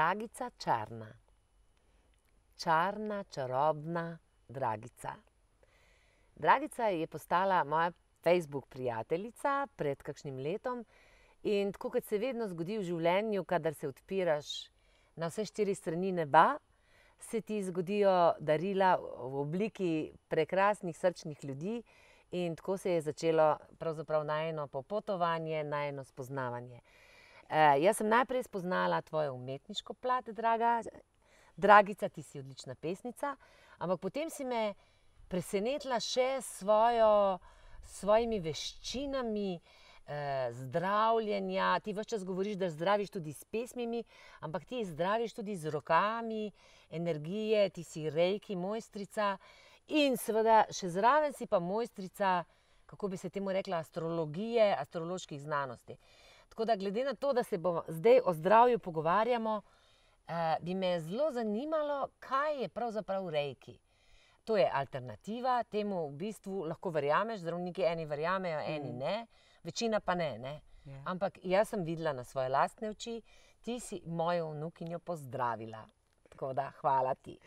Dragica čarna. Čarna, čarobna Dragica. Dragica je postala moja Facebook prijateljica pred kakšnim letom. In tako kot se vedno zgodi v življenju, kadar se odpiraš na vse štiri strani neba, se ti zgodijo darila v obliki prekrasnih srčnih ljudi. In tako se je začelo pravzaprav najino popotovanje, najino spoznavanje. Jaz sem najprej spoznala tvojo umetniško plat, draga Dragica, ti si odlična pesnica. Ampak potem si me presenetila še s svojimi veščinami, zdravljenja. Ti ves čas govoriš, da zdraviš tudi s pesmimi, ampak ti zdraviš tudi z rokami, energije, ti si reiki mojstrica. In seveda še zraven si pa mojstrica, kako bi se temu reklo, astrologije, astroloških znanosti. Tako da glede na to, da se bova zdaj o zdravju pogovarjamo, bi me zelo zanimalo, kaj je pravzaprav reiki. To je alternativa temu v bistvu, lahko verjameš, zdravniki eni verjamejo, eni ne. Večina pa ne, ne. Ampak jaz sem videla na svoje lastne oči, ti si mojo vnukinjo pozdravila. Tako da hvala ti.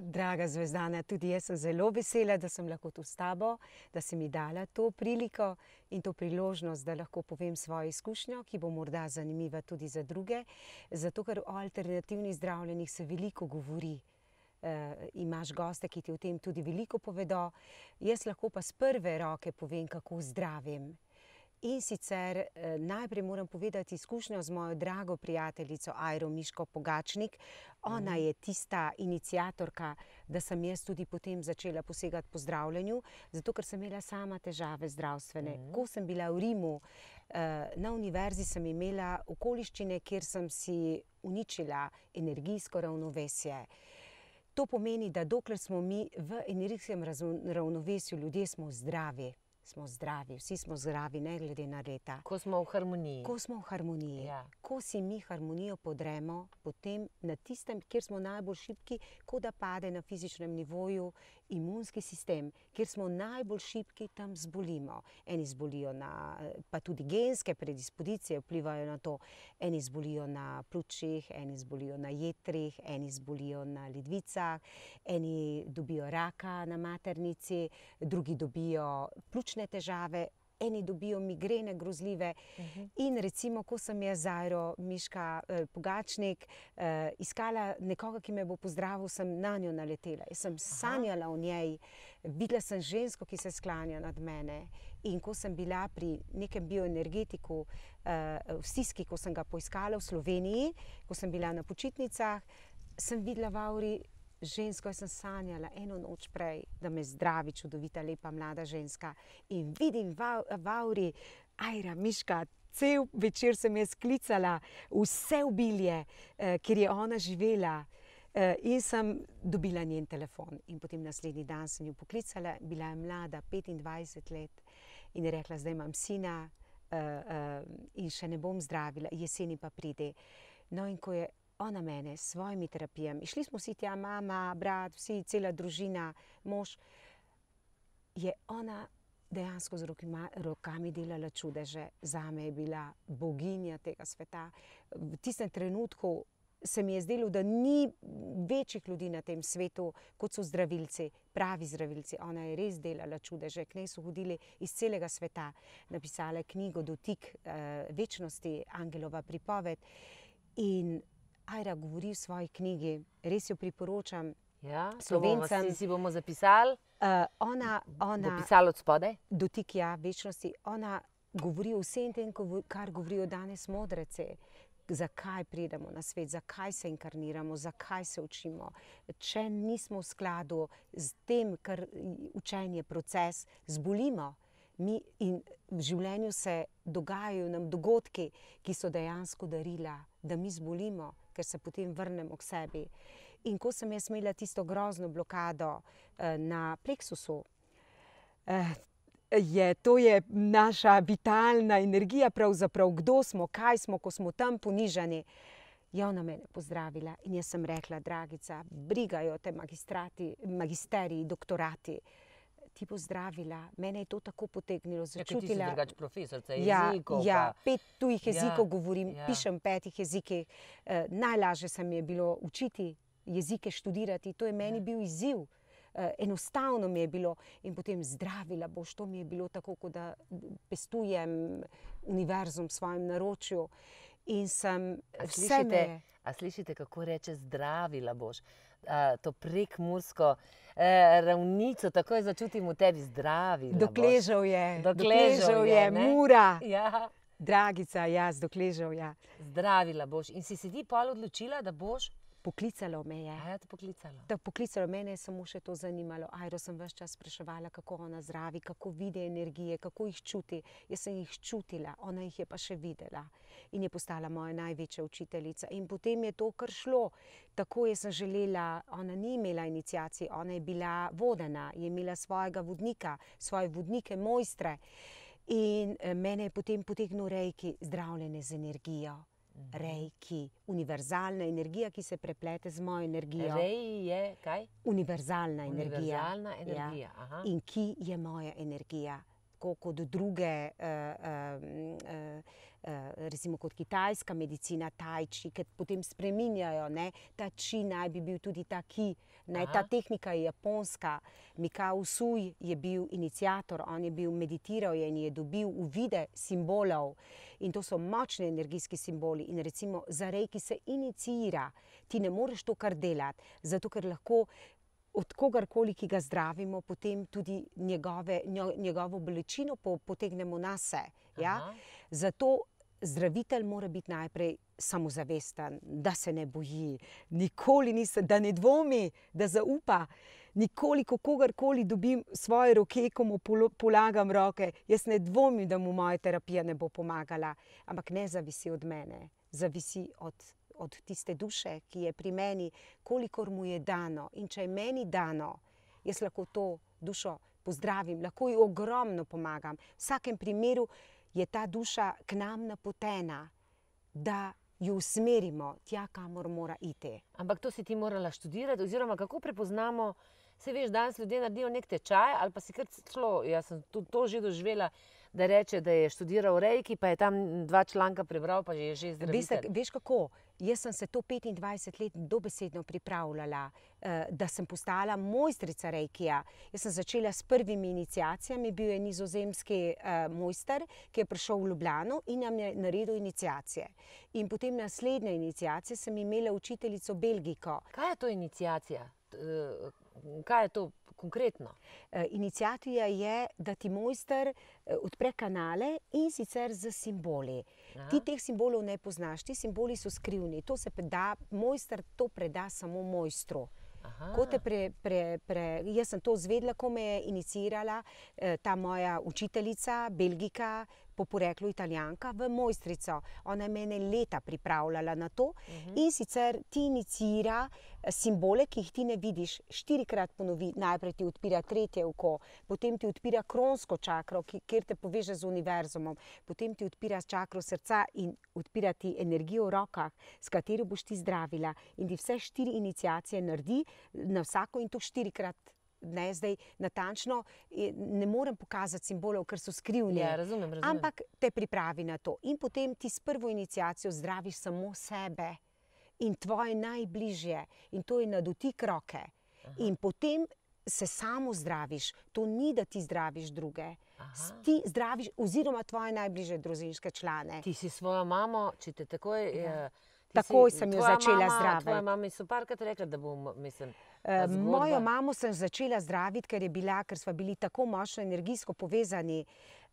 Draga Zvezdana, tudi jaz sem zelo vesela, da sem lahko tu s tabo, da si mi dala to priliko in to priložnost, da lahko povem svojo izkušnjo, ki bo morda zanimiva tudi za druge. Zato ker o alternativnih zdravljenjih se veliko govori. imaš goste, ki ti o tem tudi veliko povedo. Jaz lahko pa s prve roke povem, kako zdravim. In sicer, najprej moram povedati izkušnjo z mojo drago prijateljico [ime in priimek]. Ona je tista iniciatorka, da sem jaz tudi potem začela posegati po zdravljenju, zato ker sem imela sama težave zdravstvene. Ko sem bila v Rimu, na univerzi, sem imela okoliščine, kjer sem si uničila energijsko ravnovesje. To pomeni, da dokler smo mi v energijskem ravnovesju, ljudje smo zdravi. Smo zdravi, vsi smo zdravi, ne glede na leta. Ko smo v harmoniji. Ko smo v harmoniji. Ja. Ko si mi harmonijo podremo, potem na tistem, kjer smo najbolj šibki, kot da pade na fizičnem nivoju imunski sistem. Kjer smo najbolj šibki, tam zbolimo. Eni zbolijo na, pa tudi genske predispozicije vplivajo na to. Eni zbolijo na pljučih, eni zbolijo na jetrih, eni zbolijo na ledvicah, eni dobijo raka na maternici, drugi dobijo pljučne težave, eni dobijo migrene grozljive. In recimo, ko sem jaz z Miška, Pogačnik, iskala nekoga, ki me bo pozdravil, sem nanjo naletela. Jaz sem sanjala o njej, videla sem žensko, ki se sklanja nad mene. In ko sem bila pri nekem bioenergetiku, v stiski, ko sem ga poiskala v Sloveniji, ko sem bila na počitnicah, sem videla v avri žensko, jaz sem sanjala eno noč prej, da me zdravi čudovita, lepa mlada ženska. In vidim v avri [ime in priimek], cel večer sem jaz klicala vse obilje, kjer je ona živela, in sem dobila njen telefon. In potem naslednji dan sem jo poklicala, bila je mlada, petindvajset let, in je rekla: "Zdaj imam sina, in še ne bom zdravila, jeseni pa pridi." No, in ko je ona mene s svojimi terapijami, šli smo vsi tja, mama, brat, vsi, cela družina, mož, je ona dejansko z rokami delala čudeže. Zame je bila boginja tega sveta. V tistem trenutku se mi je zdelo, da ni večjih ljudi na tem svetu, kot so zdravilci, pravi zdravilci. Ona je res delala čudeže, k njej so hodili iz celega sveta. Napisala knjigo Dotik, večnosti, Angelova pripoved. In Aira govori v svoji knjigi, res jo priporočam, Ja, Slovencem. si bomo zapisali. ona, ona. Bo pisalo od spodaj? Dotik, ja, večnosti. Ona govori o vsem tem, kar govorijo danes modreci. Zakaj pridemo na svet, zakaj se inkarniramo, zakaj se učimo. Če nismo v skladu s tem, kar učenje, proces, zbolimo. Mi in v življenju se dogajajo nam dogodki, ki so dejansko darila, da mi zbolimo, ker se potem vrnemo k sebi. In ko sem jaz imela tisto grozno blokado, na pleksusu, je, to je naša vitalna energija pravzaprav, kdo smo, kaj smo, ko smo tam ponižani, je ona mene pozdravila in jaz sem rekla: "Dragica, brigajo te magistrati, magisteriji, doktorati, ti bo zdravila. Mene je to tako potegnilo, Ja, ker ti si začutila. drugače profesorica Ja, jezikov. ja, pa- pet tujih jezikov Ja, govorim, ja. pišem petih jezikih. Eh, najlažje se mi je bilo učiti jezike, študirati. To je meni Ja. bil izziv. Eh, enostavno mi je bilo in potem zdravila boš. To mi je bilo tako, kot da pestujem univerzum v svojem naročju. In sem A vse slišite, meje. a slišite, kako reče zdravila boš? A, to prek mursko eh, ravnico, takoj začutim v tebi zdravila. boš. Dokležal je, Dokležal je, je, ne? mura, Ja, dragica, jaz, dokležal je. zdravila boš. In si se ti pol odločila, da boš? Poklicalo me je. A je to poklicalo? Da poklicalo mene je samo še to zanimalo. Ajro sem vse čas spraševala, kako ona zdravi, kako vidi energije, kako jih čuti. Jaz sem jih čutila, ona jih je pa še videla in je postala moja največja učiteljica. In potem je to kar šlo. Tako je sem želela, ona ni imela inicijacije, ona je bila vodena, je imela svojega vodnika, svoje vodnike, mojstre. In eh, mene je potem potegnil rejki, zdravljene z energijo. Rejki, univerzalna energija, ki se preplete z mojo energijo. Rej je kaj? Univerzalna energija. Univerzalna energija. aha. Ja. In ki je moja energija. Tako kot druge, uh, uh, uh, uh, recimo kot kitajska medicina, tajči, ki potem spreminjajo. Ne? Ta či naj bi bil tudi ta ki. Ne? Ta tehnika je japonska. Mikao Suj je bil inicijator, on je bil meditiral je in je dobil uvide simbolov. In to so močni energijski simboli. In recimo za rejki se inicira, ti ne moreš to kar delati, zato ker lahko od kogarkoli, ki ga zdravimo, potem tudi njegove, njo, njegovo bolečino po, potegnemo na sebe. Ja? Zato zdravitelj mora biti najprej samozavesten, da se ne boji, nikoli nisem, da ne dvomi, da zaupa. Nikoli, ko kogarkoli dobim svoje roke, ko mu polagam roke, jaz ne dvomim, da mu moja terapija ne bo pomagala, ampak ne zavisi od mene, zavisi od, od tiste duše, ki je pri meni, kolikor mu je dano. In če je meni dano, jaz lahko to dušo pozdravim, lahko ji ogromno pomagam. V vsakem primeru je ta duša k nam napotena, da jo usmerimo tja, kamor mora iti. Ampak to si ti morala študirati, oziroma kako prepoznamo. Se veš, danes ljudje naredijo nek tečaj ali pa si kar celo. Jaz sem tudi to že doživela, da reče, da je študiral rejki, pa je tam dva članka prebral, pa že je že zdravil. veš kako? Jaz sem se to 25 let dobesedno pripravljala, eh, da sem postala mojstrica Reikija. Jaz sem začela s prvimi inicijacijami, bil je nizozemski eh, mojster, ki je prišel v Ljubljano in nam je naredil inicijacije. In potem naslednje inicijacije sem imela učiteljico Belgiko. Kaj je to inicijacija? Eh, Kaj je to konkretno? Eh, Inicijacija je, da ti mojster eh, odpre kanale in sicer z simboli. Aha. Ti teh simbolov ne poznaš, ti simboli so skrivni. To se preda, mojster to preda samo mojstru. Aha. Te pre, pre, pre, jaz sem to zvedla, ko me je inicirala eh, ta moja učiteljica, Belgika, po poreklu Italijanka, v mojstrico. Ona je mene leta pripravljala na to uh -huh. in sicer ti inicira eh, simbole, ki jih ti ne vidiš, štirikrat ponovi. Najprej ti odpira tretje oko, potem ti odpira kronsko čakro, ki, kjer te poveže z univerzumom, potem ti odpira čakro srca in odpira ti energijo v rokah, s katero boš ti zdravila. In ti vse štiri inicijacije naredi na vsako in to štirikrat. Ne, zdaj natančno eh, ne morem pokazati simbolov, ker so skrivni. Ja, razumem, razumem. Ampak te pripravi na to. In potem ti s prvo inicijacijo zdraviš samo sebe in tvoje najbližje, in to je na dotik roke. Aha. In potem se samo zdraviš. To ni, da ti zdraviš druge. Aha. Ti zdraviš, oziroma tvoje najbližje družinske člane. Ti si svojo mamo, če te takoj. Ja. Takoj sem jo začela zdraviti. Tvoja mama so parkrat rekla, da bom, mislim. Zgodba- Mojo mamo sem začela zdraviti, ker, je bila, ker smo bili tako močno energijsko povezani,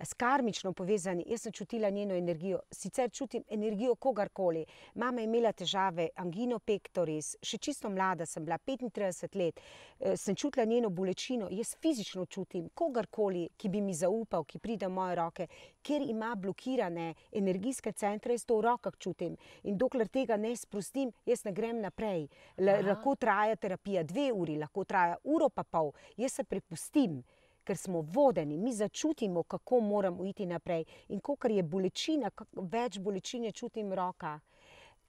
s karmično povezani. Jaz sem čutila njeno energijo, sicer čutim energijo kogarkoli. Mama je imela težave, angino pectoris, še čisto mlada sem bila, 35 let, eh, sem čutila njeno bolečino. Jaz fizično čutim kogarkoli, ki bi mi zaupal, ki pride v moje roke, ker ima blokirane energijske centre, jaz to v rokah čutim. In dokler tega ne sprostim, jaz ne grem naprej. La, Aha. lahko traja terapija dve uri, lahko traja uro pa pol, jaz se prepustim. Ker smo vodeni, mi začutimo, kako moramo iti naprej. In ko je bolečina, več bolečine čutim v rokah.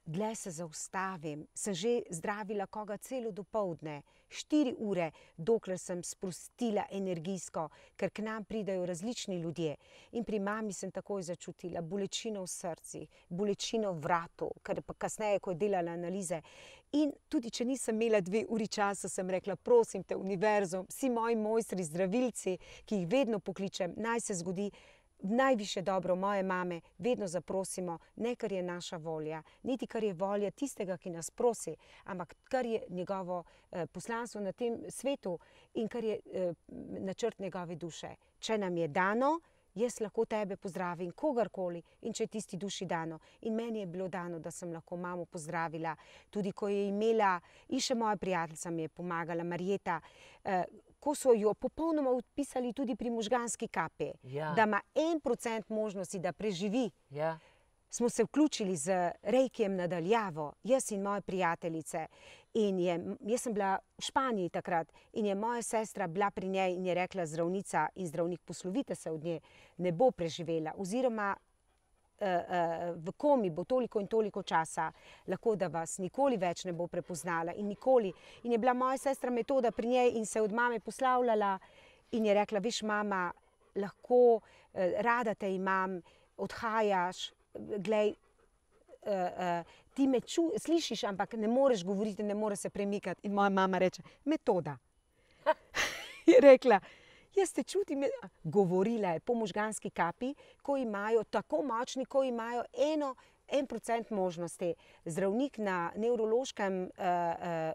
Dlje se zaustavim, sem že zdravila koga celo dopoledne, štiri ure, dokler sem sprostila energijsko, ker k nam pridajo različni ljudje. In pri mami sem takoj začutila bolečino v srcu, bolečino v vratu, ker pa kasneje, ko je delala analize. In tudi, če nisem imela dve uri časa, sem rekla: prosim te, univerzum, vsi moji mojstri, zdravilci, ki jih vedno pokličem, naj se zgodi najviše dobro moje mame, vedno zaprosimo, ne kar je naša volja, niti kar je volja tistega, ki nas prosi, ampak kar je njegovo eh, poslanstvo na tem svetu in kar je eh, načrt njegove duše. Če nam je dano, jaz lahko tebe pozdravim, kogarkoli in če je tisti duši dano. In meni je bilo dano, da sem lahko mamo pozdravila, tudi ko je imela, in še moja prijateljica mi je pomagala, Marjeta. Eh, ko so jo popolnoma odpisali tudi pri možganski kapi, Ja. da ima en procent možnosti, da preživi. Ja. Smo se vključili z Reikijem nadaljavo, jaz in moje prijateljice. In je, jaz sem bila v Španiji takrat in je moja sestra bila pri njej in je rekla zdravnica in zdravnik, poslovite se od nje, ne bo preživela. Oziroma, v komi bo toliko in toliko časa, lahko da vas nikoli več ne bo prepoznala. In, nikoli. in je bila moja sestra metoda pri njej in se je od mame poslavljala in je rekla: Veš, mama, lahko uh, rada te imam, odhajaš, glej. Ti me slišiš, ampak ne moreš govoriti, ne moreš se premikati. In moja mama reče: Metoda. je rekla, Jaz te čutim, govorila je po možganski kapi, ko imajo tako močni, ko imajo eno. En procent možnosti. Zdravnik na nevrološkem uh, uh,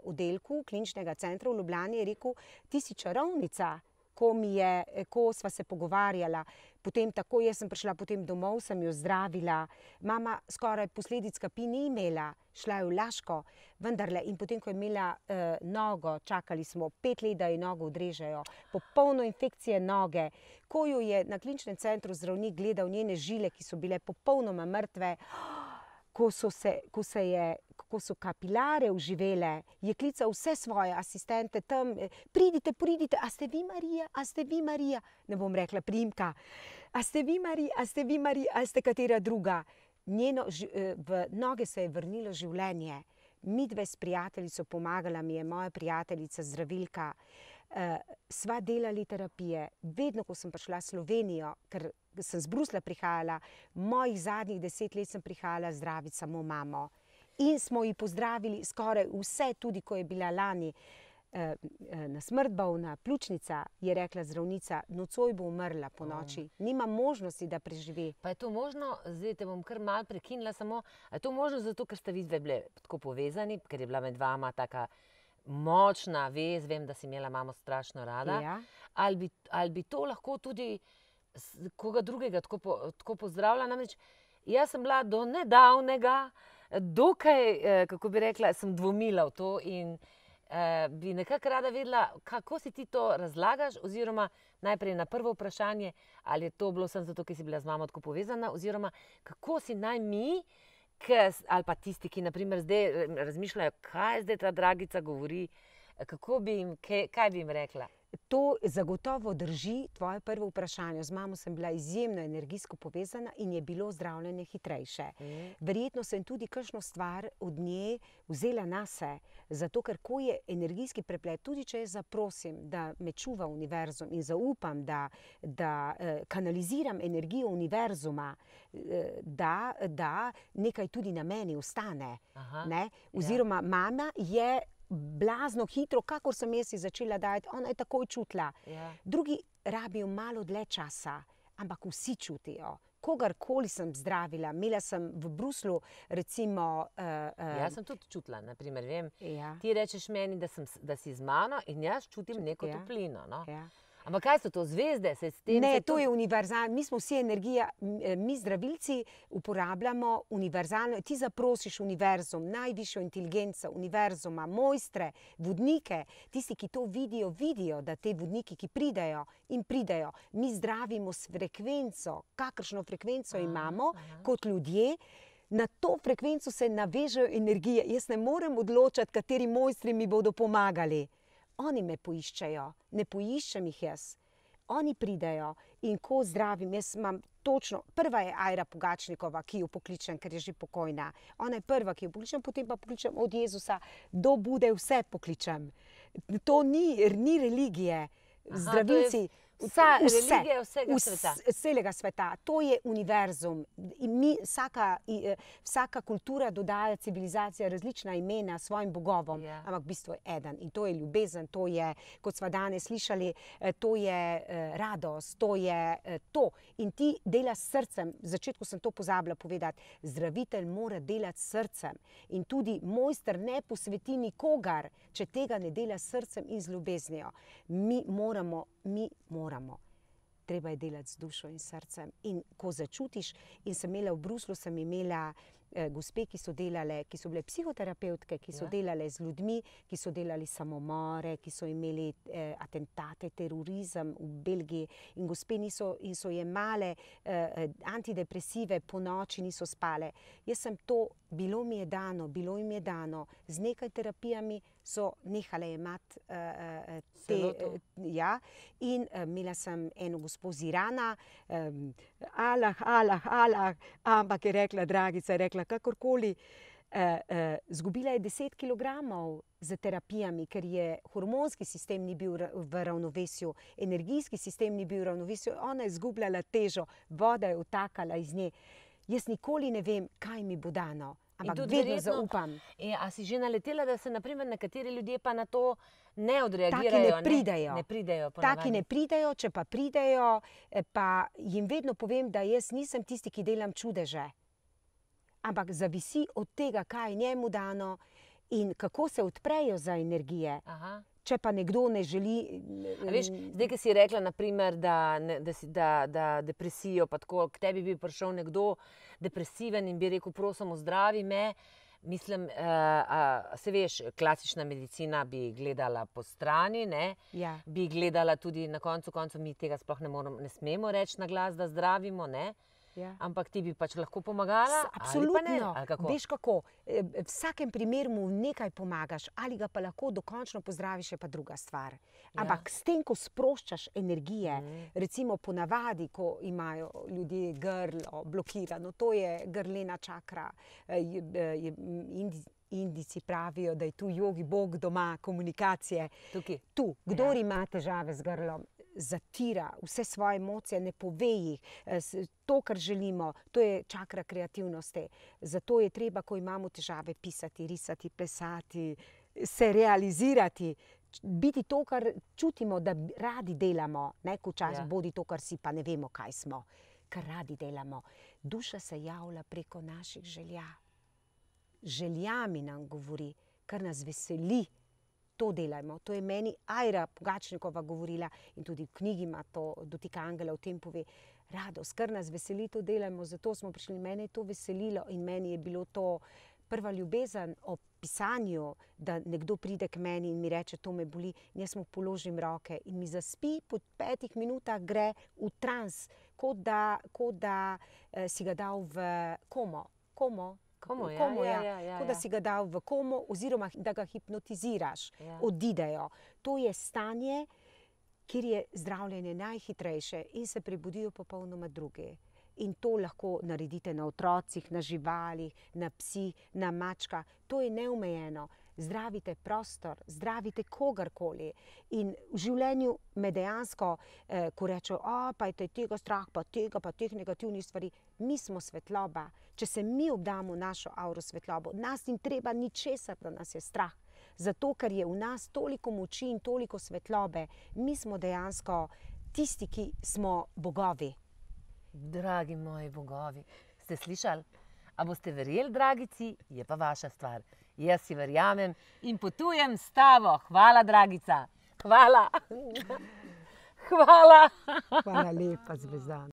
oddelku kliničnega centra v Ljubljani je rekel: Ti si čarovnica. Ko, mi je, ko sva se pogovarjala, potem tako jaz sem prišla potem domov, sem jo zdravila. Mama skoraj posledic kapi ni imela, šla je v Laško, vendarle. In potem, ko je imela uh, nogo, čakali smo pet let, da ji nogo odrežejo, popolno infekcije noge. Ko jo je na kliničnem centru zdravnik gledal njene žile, ki so bile popolnoma mrtve, ko so, se, ko se je. Ko so kapilare uživele, je klical vse svoje asistente tam, eh, pridite, pridite, a ste vi Marija, a ste vi Marija, ne bom rekla primka, a ste vi Marija, a ste vi Marija, a ste katera druga. Njeno, eh, v noge se je vrnilo življenje. Mi dve s prijateljico pomagala mi je moja prijateljica zdravilka. Uh, sva delali terapije, vedno, ko sem prišla v Slovenijo, ker sem z Brusla prihajala, mojih zadnjih deset let sem prihajala zdraviti samo mamo. In smo ji pozdravili skoraj vse, tudi ko je bila lani eh, na smrt bolna, pljučnica, je rekla zdravnica, nocoj bo umrla po noči, nima možnosti, da preživi. Pa je to možno, zdaj te bom kar mal prekinila, samo. Je to možno zato, ker ste vi dve bili tako povezani, ker je bila med vama taka močna vez, vem, da si imela mamo strašno rada. Ja. Ali, bi, ali bi to lahko tudi koga drugega tako, po, tako pozdravila? Namreč jaz sem bila do nedavnega, dokaj, eh, kako bi rekla, sem dvomila v to in eh, bi nekako rada vedela, kako si ti to razlagaš, oziroma najprej na prvo vprašanje, ali je to bilo samo zato, ker si bila z mamo tako povezana, oziroma kako si naj mi, ali pa tisti, ki naprimer zdaj eh, razmišljajo, kaj zdaj ta dragica govori, eh, kako bi jim, kaj, kaj bi jim rekla. To zagotovo drži tvoje prvo vprašanje. Z mamo sem bila izjemno energijsko povezana in je bilo zdravljenje hitrejše. Mhm. Verjetno sem tudi kakšno stvar od nje vzela na sebe, zato ker ko je energijski preplet, tudi če jaz zaprosim, da me čuva univerzum in zaupam, da, da eh, kanaliziram energijo univerzuma, eh, da, da nekaj tudi na meni ostane. Aha. Ne? Oziroma, mama je blazno hitro, kakor sem jaz začela dajati, ona je takoj čutila. Ja. Drugi rabijo malo dlje časa, ampak vsi čutijo. Kogarkoli sem zdravila, imela sem v Bruslu, recimo. Uh, uh, Jaz sem tudi čutila, naprimer, vem, ja, ti rečeš meni, da, sem, da si z mano in jaz čutim neko ja. toplino. No? ja. Ampak kaj so to zvezde? Se tem Ne, to je univerzalno. Mi smo vsi energija, eh, mi zdravilci uporabljamo univerzalno. Ti zaprosiš univerzum, najvišjo inteligenco univerzuma, mojstre, vodnike, tisti, ki to vidijo, vidijo, da te vodniki, ki pridejo in pridejo, mi zdravimo s frekvenco, kakršno frekvenco Aha, imamo aha. kot ljudje. Na to frekvenco se navežejo energije. Jaz ne morem odločati, kateri mojstri mi bodo pomagali. Oni me poiščejo, ne poiščem jih jaz. oni pridejo in ko zdravim, jaz imam točno, prva je Aira Pogačnikova, ki jo pokličem, ker je že pokojna. Ona je prva, ki jo pokličem, potem pa pokličem od Jezusa do Bude, vse pokličem. To ni, ni religije. Zdravilci. Aha, Vsa religija vsega sveta. Vsega sveta. To je univerzum. Mi, vsaka, vsaka kultura dodaja civilizacija različna imena svojim bogovom, Ja. ampak bistvo je eden. In to je ljubezen, to je, kot smo danes slišali, eh, to je eh, radost, to je to. In ti delaš s srcem. V začetku sem to pozabila povedati. Zdravitelj mora delati s srcem. In tudi mojster ne posveti nikogar, če tega ne dela s srcem in z ljubeznijo. Mi moramo, mi moramo. Treba je delati z dušo in srcem. In ko začutiš, in sem imela v Bruslu, sem imela eh, gospe, ki so delale, ki so bile psihoterapeutke, ki so Ja. delale z ljudmi, ki so delali samomore, ki so imeli eh, atentate, terorizem v Belgiji. In gospe niso, in so jemale eh, antidepresive, po noči niso spale. Jaz sem to, bilo mi je dano, bilo jim je dano, z nekaj terapijami so nehale jemati uh, te. Uh, ja, in uh, imela sem eno gospo z Irana, um, alah, alah, alah, ampak je rekla, dragica, je rekla, kakorkoli. Uh, uh, zgubila je 10 kg z terapijami, ker je hormonski sistem ni bil v ravnovesju, energijski sistem ni bil v ravnovesju, ona je izgubljala težo, voda je utakala iz nje. Jaz nikoli ne vem, kaj mi bo dano, ampak tudi vedno verjetno- zaupam. E, a si že naletela, da se naprimer, nekateri ljudje pa na to ne odreagirajo? ne pridejo. Ne pridejo Taki ponavadi. ne pridejo, če pa pridejo, eh, pa jim vedno povem, da jaz nisem tisti, ki delam čudeže. Ampak zavisi od tega, kaj je njemu dano in kako se odprejo za energije. Aha. Če pa nekdo ne želi. A Veš, zdaj, ki si rekla, naprimer, da, da, da, da depresijo, pa tako, k tebi bi prišel nekdo depresiven in bi rekel, prosim, zdravi me. Mislim, uh, uh, se veš, klasična medicina bi gledala po strani, ne? Ja. bi gledala tudi na koncu, koncu mi tega sploh ne, moram, ne smemo reči na glas, da zdravimo, ne? Ja. ampak ti bi pač lahko pomagala. S- ne, Absolutno. ali kako? Veš kako? Eh, V vsakem primeru mu nekaj pomagaš, ali ga pa lahko dokončno pozdraviš, je pa druga stvar. Ampak s tem, ko sproščaš energije, Mhm. recimo ponavadi, ko imajo ljudje grlo blokirano, to je grlena čakra. eh, je- eh, je- Indi, Indici pravijo, da je tu jogi bog doma komunikacije. Tukaj. Tu, kdo ima težave z grlom, zatira vse svoje emocije, ne pove jih. eh, To, kar želimo, to je čakra kreativnosti. Zato je treba, ko imamo težave, pisati, risati, plesati, se realizirati. Biti to, kar čutimo, da radi delamo, ne ko čas, Ja. ja. bodi to, kar si, pa ne vemo, kaj smo, kar radi delamo. Duša se javlja preko naših želja željami nam govori, kar nas veseli. To delajmo. To je meni Aira Pogačnikova govorila in tudi v knjigi ima to dotika Angela v tem pove. Radost, kar nas veseli, to delajmo, zato smo prišli. Mene je to veselilo in meni je bilo to prva ljubezen o pisanju, da nekdo pride k meni in mi reče, to me boli. In jaz mu položim roke in mi zaspi, po petih minutah gre v trans, kot da, kot da eh, si ga dal v komo. komo. Komo, ja, komo ja, ja, ja, kot da ja. si ga dal v komo, oziroma da ga hipnotiziraš, Ja. odidejo. To je stanje, kjer je zdravljenje najhitrejše in se prebudijo popolnoma druge. In to lahko naredite na otrocih, na živalih, na psih, na mačkah. To je neomejeno. Zdravite prostor, zdravite kogarkoli. In v življenju me dejansko, eh, ko rečejo, da pa je te tega strah, pa tega, pa teh negativnih stvari, mi smo svetloba. Če se mi obdamo našo auro svetlobo, nas ni treba ničesar, da nas je strah. Zato, ker je v nas toliko moči in toliko svetlobe, mi smo dejansko tisti, ki smo bogovi. Dragi moji bogovi, ste slišali? A boste verjeli, dragici, je pa vaša stvar. Jaz si verjamem in potujem s tabo. Hvala, dragica. Hvala. Hvala. Hvala lepa, zvezdan.